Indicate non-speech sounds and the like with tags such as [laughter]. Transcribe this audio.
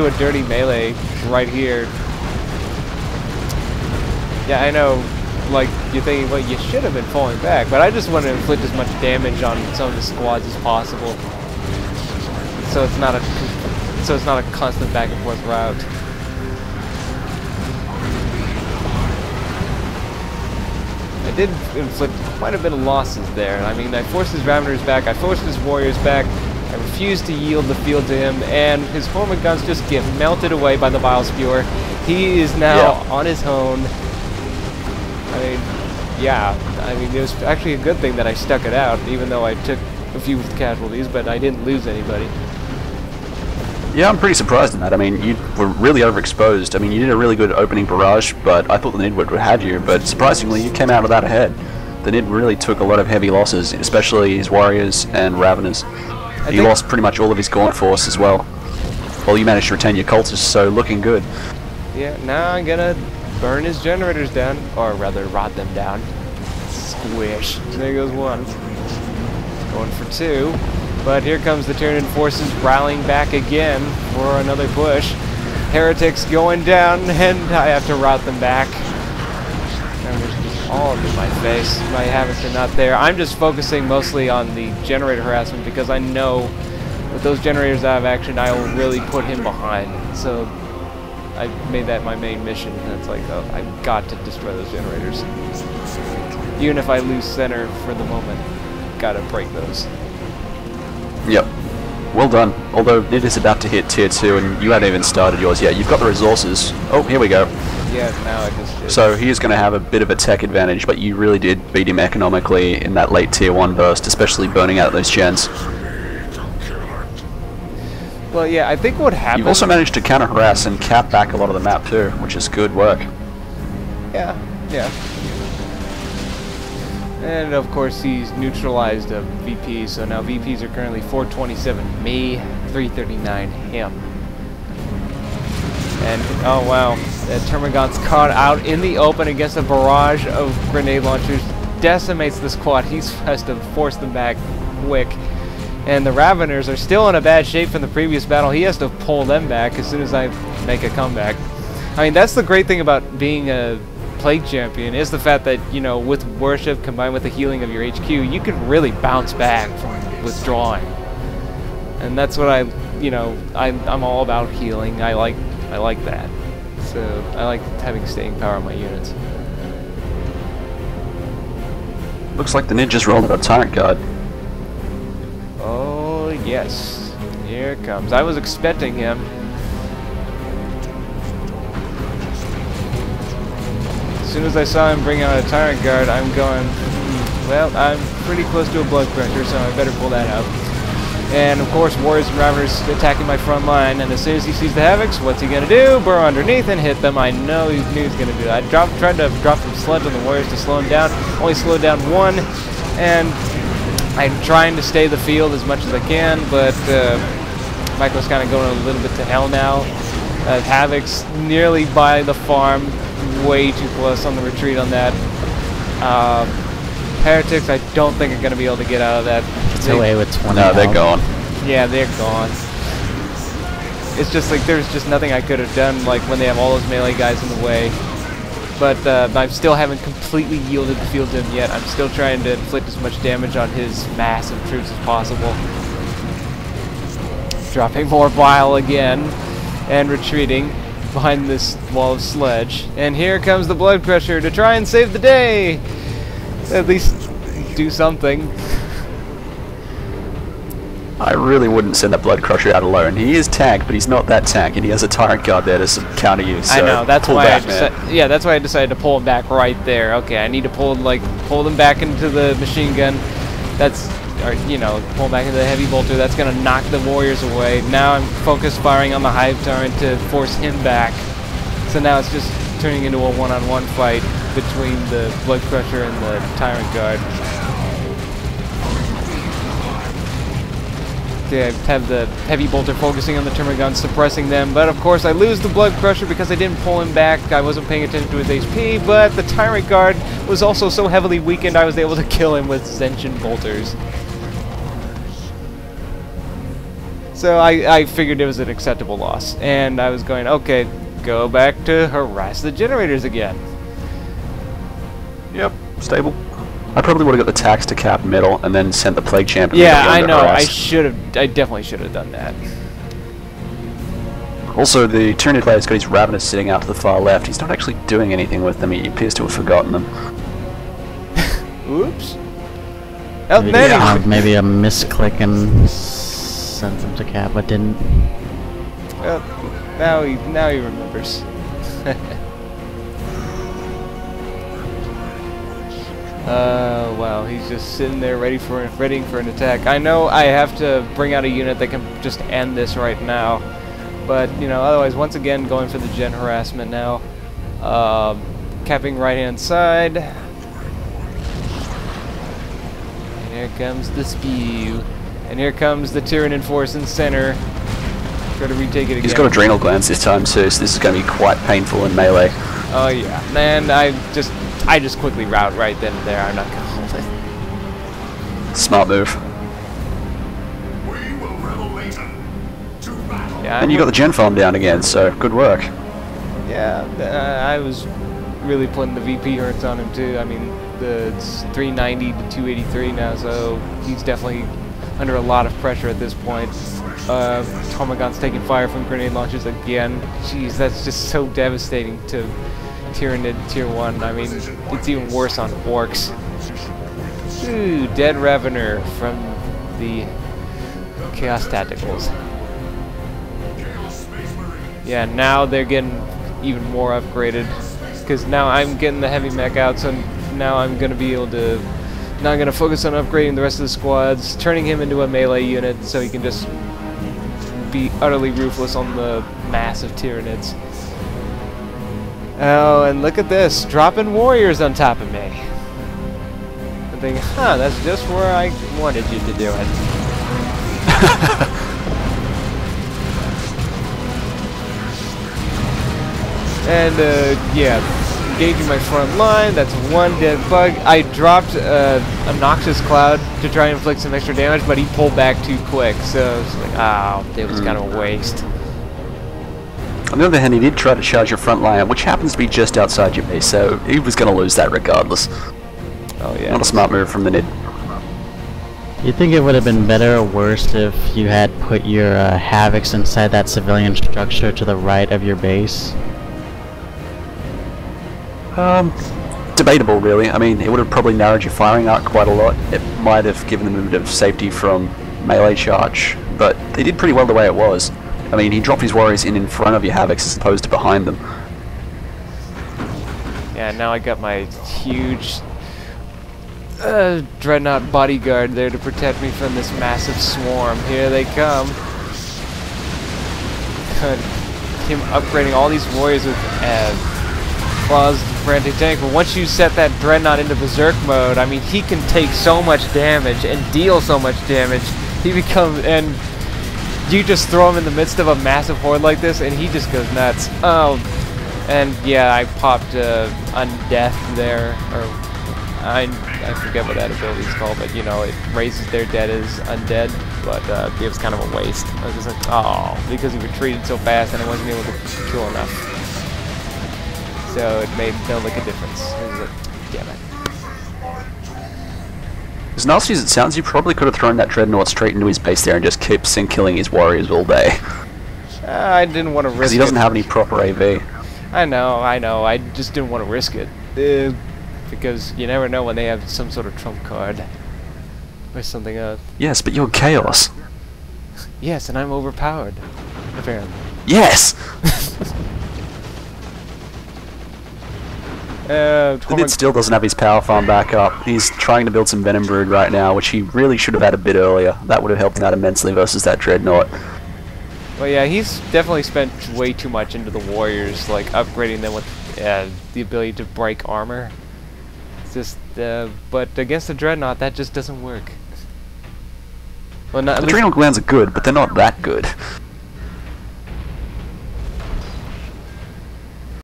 a dirty melee right here. Yeah, I know, like, you're thinking, well, you should have been falling back, but I just want to inflict as much damage on some of the squads as possible. So it's not a, so it's not a constant back and forth route. I did inflict quite a bit of losses there. I mean, I forced his Raveners back, I forced his Warriors back, I refused to yield the field to him, and his Hormagaunts just get melted away by the Bile Spewer. He is now Yeah. on his own. I mean, yeah, I mean, it was actually a good thing that I stuck it out, even though I took a few casualties, but I didn't lose anybody. Yeah, I'm pretty surprised in that. I mean, you were really overexposed. I mean, you did a really good opening barrage, but I thought the Nid would have had you. But surprisingly, you came out of that ahead. The Nid really took a lot of heavy losses, especially his warriors and raveners. He lost pretty much all of his gaunt force as well. While you managed to retain your cultists, so looking good. Yeah, now I'm gonna burn his generators down, or rather rot them down. Squish. There goes one. Going for two. But here comes the Tyranid forces rallying back again for another push. Heretics going down, [laughs] and I have to rout them back. All in my face. My Havocs are not there. I'm just focusing mostly on the generator harassment because I know with those generators out of action, I will really put him behind. So I made that my main mission, and it's like, oh, I've got to destroy those generators. Even if I lose center for the moment, gotta break those. Yep. Well done. Although Nid is about to hit tier 2 and you haven't even started yours yet. You've got the resources. Oh, here we go. Yeah, now I just did. So he is going to have a bit of a tech advantage, but you really did beat him economically in that late tier 1 burst, especially burning out those gens. well, yeah, I think what happened. You've also managed to counter harass and cap back a lot of the map too, which is good work. Yeah, yeah. And of course, he's neutralized a VP, so now VPs are currently 427 me, 339 him. And oh wow, that Termagant's caught out in the open against a barrage of grenade launchers, decimates the squad. He [laughs] has to force them back quick. And the Raveners are still in a bad shape from the previous battle. He has to pull them back as soon as I make a comeback. I mean, that's the great thing about being a Plague Champion, is the fact that, you know, with Worship combined with the healing of your HQ, you can really bounce back from withdrawing. And that's what I, you know, I, I'm all about healing. I like, I like that. So, I like having staying power on my units. Looks like the ninjas rolled out a Tyrant Guard. Oh, yes. Here it comes. I was expecting him. As soon as I saw him bring out a Tyrant Guard, I'm going, hmm, well, I'm pretty close to a Blood Crusher, so I better pull that up. And of course, Warriors and Raveners attacking my front line, and as soon as he sees the Havocs, what's he gonna do? Burrow underneath and hit them. I know he knew he was gonna do that. I dropped, tried to drop some sludge on the Warriors to slow him down, only slowed down one, and I'm trying to stay the field as much as I can, but uh, Michael's kind of going a little bit to hell now. Uh, Havoc's nearly by the farm, way too close on the retreat on that. Um, Heretics, I don't think are going to be able to get out of that. It's They- away with 20 No, they're health. gone. yeah, they're gone. It's just like there's just nothing I could have done like when they have all those melee guys in the way. But uh, I still haven't completely yielded the field to him yet. I'm still trying to inflict as much damage on his massive troops as possible. Dropping more [laughs] bile again and retreating behind this wall of sledge. And here comes the blood crusher to try and save the day. At least do something. I really wouldn't send that Blood Crusher out alone. He is tank, but he's not that tank, and he has a Tyrant Guard there to counter you. So I know. That's why back, I yeah, that's why I decided to pull them back right there. Okay, I need to pull like pull them back into the machine gun. That's or you know pull back into the heavy bolter. That's gonna knock the warriors away. Now I'm focused firing on the Hive Tyrant to force him back. So now it's just turning into a one-on-one fight between the blood crusher and the tyrant guard. Okay, I have the heavy bolter focusing on the Termagant, suppressing them, but of course I lose the Blood Crusher because I didn't pull him back. I wasn't paying attention to his HP, but the Tyrant Guard was also so heavily weakened I was able to kill him with Zenshin bolters. So I, I figured it was an acceptable loss. And I was going, okay, go back to harass the generators again. Yep, stable. I probably would have got the tax to cap middle and then sent the plague champion. Yeah, I know. I should have. I definitely should have done that. Also, the Tyranid player's got his Raveners sitting out to the far left. He's not actually doing anything with them. He appears to have forgotten them. [laughs] Oops. Oh, Maybe, there maybe a misclick and sent them to cap, but didn't. Well, now he now he remembers. [laughs] uh, wow, he's just sitting there ready for ready for an attack. I know I have to bring out a unit that can just end this right now, but you know, otherwise, once again, going for the gen harassment now. Um, capping right hand side. Here comes the spew. And here comes the Tyranid force in center. Try to retake it again. He's got adrenal glands this time too, so this is going to be quite painful in melee. Oh yeah, man! I just I just quickly route right then and there. I'm not gonna hold it. Smart move. Yeah, And you got the gen farm down again, so good work. yeah. Uh, I was really putting the VP hurts on him too. I mean, the it's 390 to 283 now, so he's definitely under a lot of pressure at this point. Uh, Termagant's taking fire from grenade launchers again. Jeez, that's just so devastating to Tyranid Tier 1. I mean, it's even worse on Orcs. Ooh, Dead Ravener from the Chaos Tacticals. Yeah, now they're getting even more upgraded. Because now I'm getting the heavy mech out, so now I'm going to be able to... Now I'm going to focus on upgrading the rest of the squads, turning him into a melee unit so he can just be utterly ruthless on the massive Tyranids. Oh, and look at this, dropping warriors on top of me. I'm thinking, huh, that's just where I wanted you to do it. [laughs] and, uh, yeah, engaging my front line, that's one dead bug. I dropped uh, a Noxious Cloud to try and inflict some extra damage, but he pulled back too quick, so it's like, oh, it was kind of a waste. On the other hand, he did try to charge your front line, which happens to be just outside your base, so he was going to lose that regardless. Oh, yeah. Not a smart move from the Nid. You think it would have been better or worse if you had put your uh, Havocs inside that civilian structure to the right of your base? Um, debatable, really. I mean, it would have probably narrowed your firing arc quite a lot. It might have given them a bit of safety from melee charge, but they did pretty well the way it was. I mean, he dropped his warriors in in front of your Havocs as opposed to behind them. Yeah, now I got my huge uh, dreadnought bodyguard there to protect me from this massive swarm. Here they come. Good. Him upgrading all these warriors with uh, claws for anti-tank, but once you set that dreadnought into berserk mode, I mean, he can take so much damage and deal so much damage. He becomes and you just throw him in the midst of a massive horde like this, and he just goes nuts. Oh, and yeah, I popped uh, Undeath there, or I, I forget what that ability is called, but you know, it raises their dead as undead, but uh, it was kind of a waste. I was just like, oh, because he retreated so fast and I wasn't able to kill enough. So it made no look a difference. Like, damn it. As nasty as it sounds, you probably could have thrown that Dreadnought straight into his base there and just kept sync killing his warriors all day. Uh, I didn't want to risk Because it. he doesn't have any proper AV. I know, I know. I just didn't want to risk it. Uh, because you never know when they have some sort of trump card. Or something uh Yes, but you're Chaos. Yes, and I'm overpowered. Apparently. Yes! [laughs] Uh The still doesn't have his power farm back up. He's trying to build some Venom Brood right now, which he really should have had a bit earlier. That would have helped him out immensely versus that Dreadnought. Well yeah, he's definitely spent way too much into the warriors, like upgrading them with uh, the ability to break armor. It's just uh, but against the dreadnought that just doesn't work. Well not Adrenal glands are good, but they're not that good.